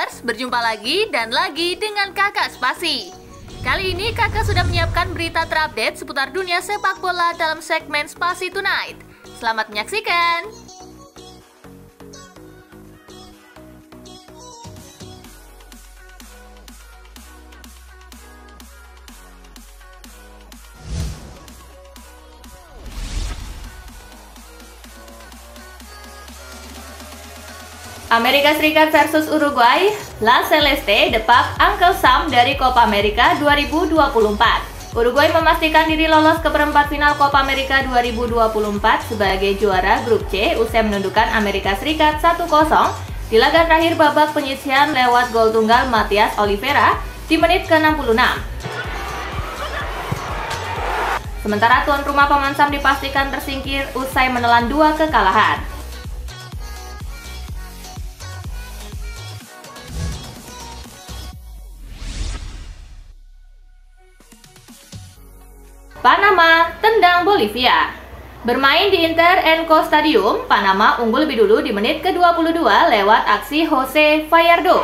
Lovers, berjumpa lagi dan lagi dengan kakak Spasi. Kali ini kakak sudah menyiapkan berita terupdate seputar dunia sepak bola dalam segmen Spasi Tonight. Selamat menyaksikan! Amerika Serikat versus Uruguay, La Celeste depak Uncle Sam dari Copa America 2024. Uruguay memastikan diri lolos ke perempat final Copa America 2024 sebagai juara grup C usai menundukkan Amerika Serikat 1-0 di laga terakhir babak penyisian lewat gol tunggal Matias Oliveira di menit ke-66. Sementara tuan rumah Paman Sam dipastikan tersingkir usai menelan dua kekalahan. Panama tendang Bolivia. Bermain di Inter Enco Stadium, Panama unggul lebih dulu di menit ke-22 lewat aksi Jose Fallardo.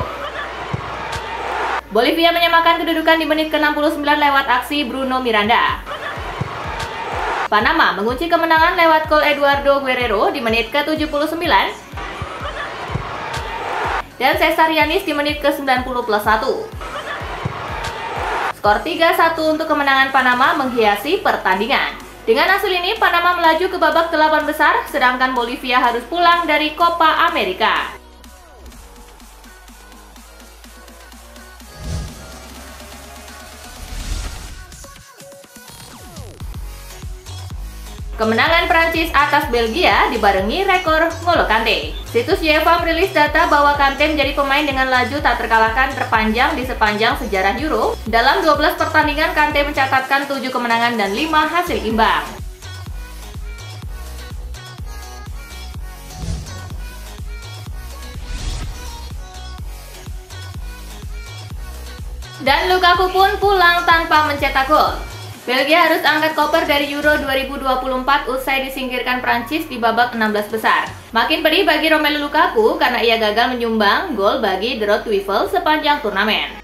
Bolivia menyamakan kedudukan di menit ke-69 lewat aksi Bruno Miranda. Panama mengunci kemenangan lewat gol Eduardo Guerrero di menit ke-79 dan Cesar Yanis di menit ke-90 plus 1. Skor 3-1 untuk kemenangan Panama menghiasi pertandingan. Dengan hasil ini, Panama melaju ke babak delapan besar, sedangkan Bolivia harus pulang dari Copa America. Kemenangan Prancis atas Belgia dibarengi rekor Ngolo Kante. Situs UEFA merilis data bahwa Kante menjadi pemain dengan laju tak terkalahkan terpanjang di sepanjang sejarah Euro. Dalam 12 pertandingan, Kante mencatatkan 7 kemenangan dan 5 hasil imbang. Dan Lukaku pun pulang tanpa mencetak gol. Belgia harus angkat koper dari Euro 2024 usai disingkirkan Prancis di babak 16 besar. Makin pedih bagi Romelu Lukaku karena ia gagal menyumbang gol bagi The Road Wiffle sepanjang turnamen.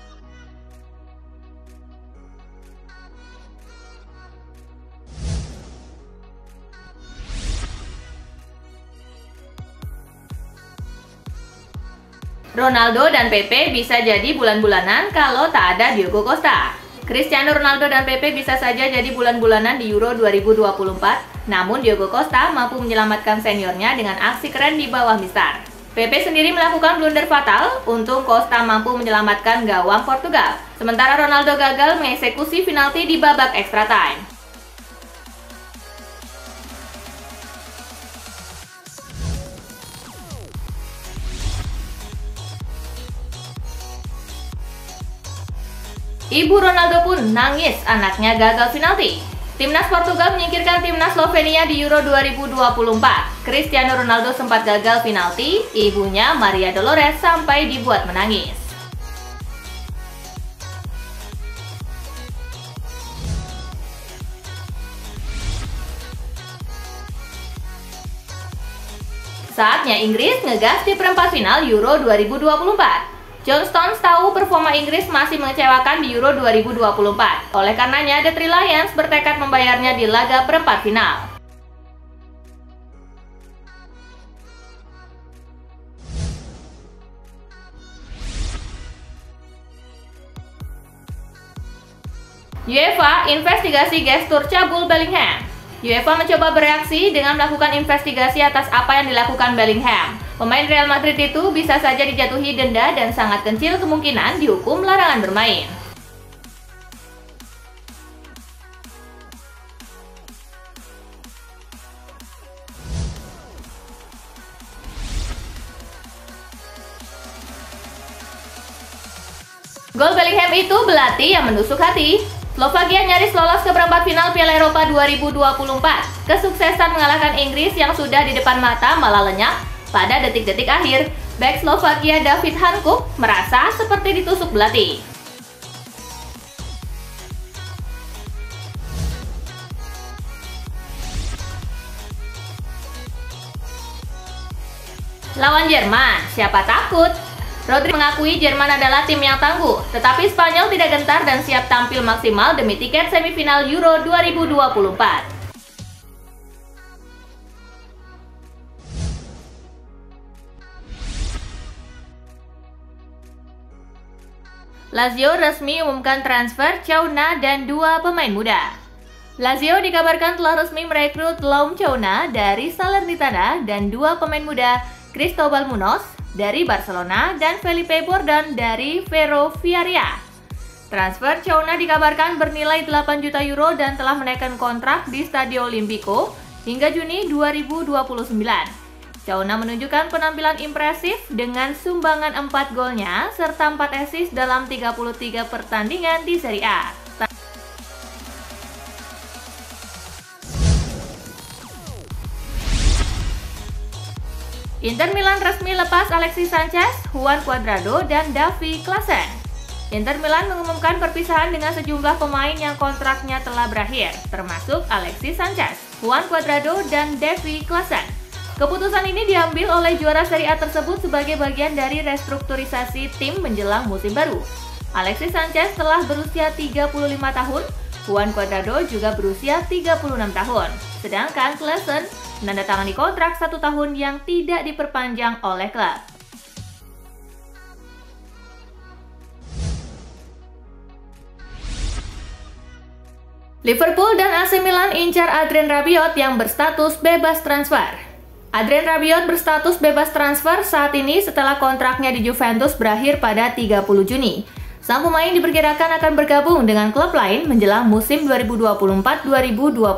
Ronaldo dan Pepe bisa jadi bulan-bulanan kalau tak ada Diogo Costa. Cristiano Ronaldo dan Pepe bisa saja jadi bulan-bulanan di Euro 2024, namun Diogo Costa mampu menyelamatkan seniornya dengan aksi keren di bawah mistar. Pepe sendiri melakukan blunder fatal, untung Costa mampu menyelamatkan gawang Portugal. Sementara Ronaldo gagal mengeksekusi penalti di babak extra time. Ibu Ronaldo pun nangis anaknya gagal penalti. Timnas Portugal menyingkirkan timnas Slovenia di Euro 2024. Cristiano Ronaldo sempat gagal penalti, ibunya Maria Dolores sampai dibuat menangis. Saatnya Inggris ngegas di perempat final Euro 2024. John Stones tahu performa Inggris masih mengecewakan di Euro 2024. Oleh karenanya, The Three Lions bertekad membayarnya di laga perempat final. UEFA investigasi gestur cabul Bellingham. UEFA mencoba bereaksi dengan melakukan investigasi atas apa yang dilakukan Bellingham. Pemain Real Madrid itu bisa saja dijatuhi denda dan sangat kecil kemungkinan dihukum larangan bermain. Gol Bellingham itu belati yang menusuk hati. Slovakia nyaris lolos ke perempat final Piala Eropa 2024. Kesuksesan mengalahkan Inggris yang sudah di depan mata malah lenyap pada detik-detik akhir. Back Slovakia David Hankuk merasa seperti ditusuk belati. Lawan Jerman, siapa takut? Rodri mengakui Jerman adalah tim yang tangguh, tetapi Spanyol tidak gentar dan siap tampil maksimal demi tiket semifinal Euro 2024. Lazio resmi umumkan transfer Chauna dan dua pemain muda. Lazio dikabarkan telah resmi merekrut Laum Chauna dari Salernitana dan dua pemain muda Cristobal Munoz dari Barcelona dan Felipe Bordon dari Ferroviaria. Transfer Chauna dikabarkan bernilai 8 juta euro dan telah menaikkan kontrak di Stadio Olimpico hingga Juni 2029. Chauna menunjukkan penampilan impresif dengan sumbangan 4 golnya serta 4 assist dalam 33 pertandingan di Serie A. Inter Milan resmi lepas Alexis Sanchez, Juan Cuadrado, dan Davi Klasen. Inter Milan mengumumkan perpisahan dengan sejumlah pemain yang kontraknya telah berakhir, termasuk Alexis Sanchez, Juan Cuadrado, dan Davi Klasen. Keputusan ini diambil oleh juara Serie A tersebut sebagai bagian dari restrukturisasi tim menjelang musim baru. Alexis Sanchez telah berusia 35 tahun, Juan Cuadrado juga berusia 36 tahun, sedangkan Klaassen menandatangani kontrak satu tahun yang tidak diperpanjang oleh klub. Liverpool dan AC Milan incar Adrian Rabiot yang berstatus bebas transfer. Adrian Rabiot berstatus bebas transfer saat ini setelah kontraknya di Juventus berakhir pada 30 Juni. Sang pemain diperkirakan akan bergabung dengan klub lain menjelang musim 2024-2025.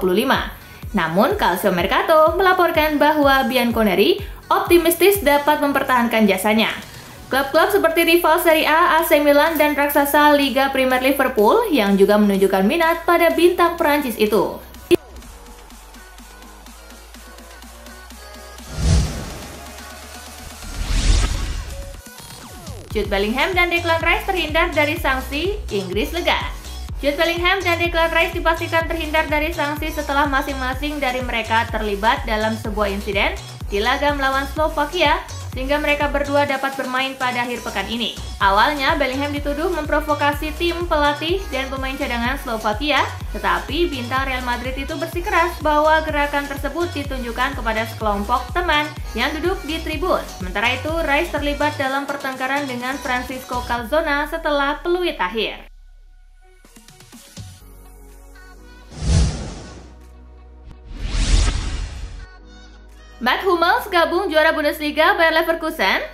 Namun, Calcio Mercato melaporkan bahwa Bianconeri optimistis dapat mempertahankan jasanya. Klub-klub seperti rival Serie A, AC Milan, dan raksasa Liga Premier Liverpool yang juga menunjukkan minat pada bintang Perancis itu. Jude Bellingham dan Declan Rice terhindar dari sanksi, Inggris lega. Jude Bellingham dan Declan Rice dipastikan terhindar dari sanksi setelah masing-masing dari mereka terlibat dalam sebuah insiden di laga melawan Slovakia sehingga mereka berdua dapat bermain pada akhir pekan ini. Awalnya, Bellingham dituduh memprovokasi tim pelatih dan pemain cadangan Slovakia, tetapi bintang Real Madrid itu bersikeras bahwa gerakan tersebut ditunjukkan kepada sekelompok teman yang duduk di tribun. Sementara itu, Rice terlibat dalam pertengkaran dengan Francisco Calzona setelah peluit akhir. Matt Hummels gabung juara Bundesliga Bayer Leverkusen.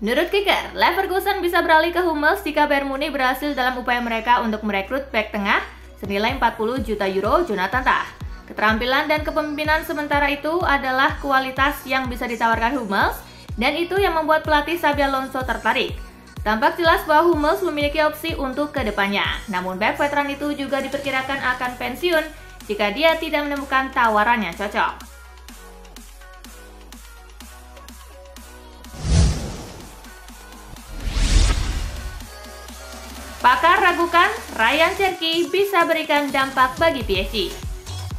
Menurut Kicker, Leverkusen bisa beralih ke Hummels jika Bayern Munich berhasil dalam upaya mereka untuk merekrut back tengah senilai 40 juta euro Jonathan Tah. Keterampilan dan kepemimpinan sementara itu adalah kualitas yang bisa ditawarkan Hummels dan itu yang membuat pelatih Xabi Alonso tertarik. Tampak jelas bahwa Hummels memiliki opsi untuk ke depannya. Namun back veteran itu juga diperkirakan akan pensiun jika dia tidak menemukan tawaran yang cocok. Pakar ragukan Ryan Cherky bisa berikan dampak bagi PSG.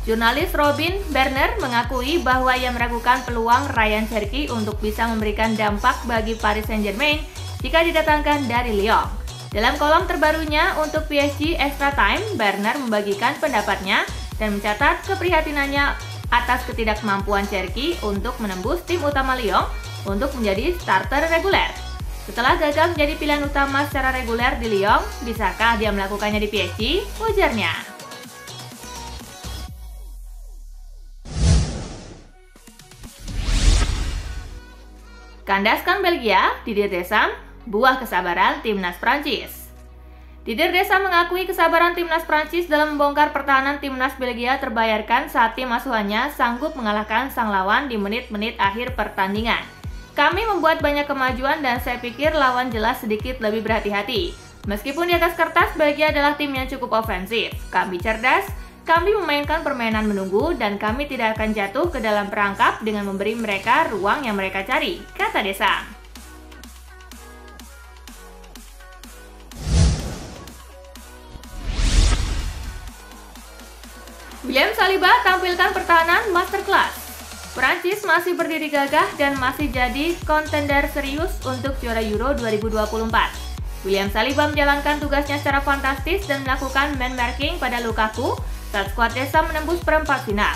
Jurnalis Robin Berner mengakui bahwa ia meragukan peluang Ryan Cherky untuk bisa memberikan dampak bagi Paris Saint-Germain jika didatangkan dari Lyon. Dalam kolom terbarunya untuk PSG Extra Time, Berner membagikan pendapatnya dan mencatat keprihatinannya atas ketidakmampuan Cherky untuk menembus tim utama Lyon untuk menjadi starter reguler. Setelah gagal menjadi pilihan utama secara reguler di Lyon, bisakah dia melakukannya di PSG? Ujarnya. Kandaskan Belgia, Didier Deschamps, buah kesabaran timnas Prancis. Didier Deschamps mengakui kesabaran timnas Prancis dalam membongkar pertahanan timnas Belgia terbayarkan saat tim asuhannya sanggup mengalahkan sang lawan di menit-menit akhir pertandingan. Kami membuat banyak kemajuan dan saya pikir lawan jelas sedikit lebih berhati-hati. Meskipun di atas kertas Belgia adalah tim yang cukup ofensif. Kami cerdas, kami memainkan permainan menunggu dan kami tidak akan jatuh ke dalam perangkap dengan memberi mereka ruang yang mereka cari, kata Desa. William Saliba tampilkan pertahanan masterclass. Prancis masih berdiri gagah dan masih jadi kontender serius untuk juara Euro 2024. William Saliba menjalankan tugasnya secara fantastis dan melakukan man marking pada Lukaku saat skuad desa menembus perempat final.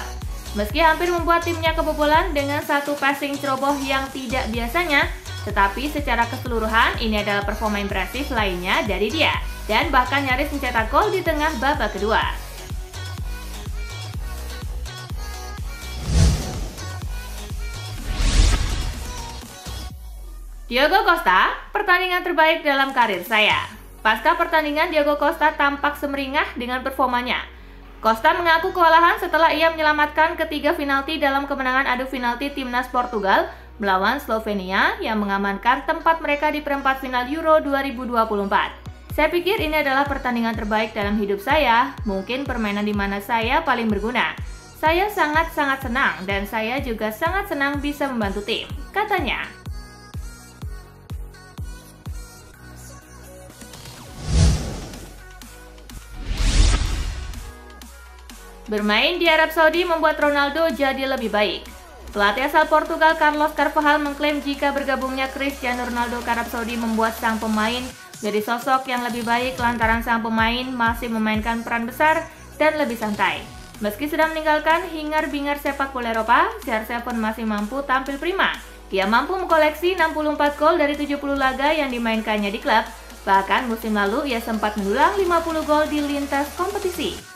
Meski hampir membuat timnya kebobolan dengan satu passing ceroboh yang tidak biasanya, tetapi secara keseluruhan ini adalah performa impresif lainnya dari dia dan bahkan nyaris mencetak gol di tengah babak kedua. Diogo Costa, pertandingan terbaik dalam karir saya. Pasca pertandingan, Diogo Costa tampak semeringah dengan performanya. Costa mengaku kewalahan setelah ia menyelamatkan ketiga finalti dalam kemenangan adu finalti timnas Portugal melawan Slovenia yang mengamankan tempat mereka di perempat final Euro 2024. Saya pikir ini adalah pertandingan terbaik dalam hidup saya, mungkin permainan di mana saya paling berguna. Saya sangat-sangat senang dan saya juga sangat senang bisa membantu tim, katanya. Bermain di Arab Saudi membuat Ronaldo jadi lebih baik. Pelatih asal Portugal Carlos Carvalhal mengklaim jika bergabungnya Cristiano Ronaldo ke Arab Saudi membuat sang pemain jadi sosok yang lebih baik lantaran sang pemain masih memainkan peran besar dan lebih santai. Meski sudah meninggalkan hingar-bingar sepak bola Eropa, CR7 masih mampu tampil prima. Ia mampu mengkoleksi 64 gol dari 70 laga yang dimainkannya di klub. Bahkan musim lalu ia sempat mendulang 50 gol di lintas kompetisi.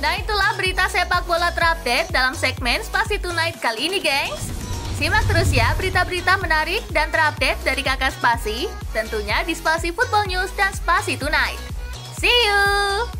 Nah itulah berita sepak bola terupdate dalam segmen Spasi Tonight kali ini gengs. Simak terus ya berita-berita menarik dan terupdate dari kakak Spasi, tentunya di Spasi Football News dan Spasi Tonight. See you!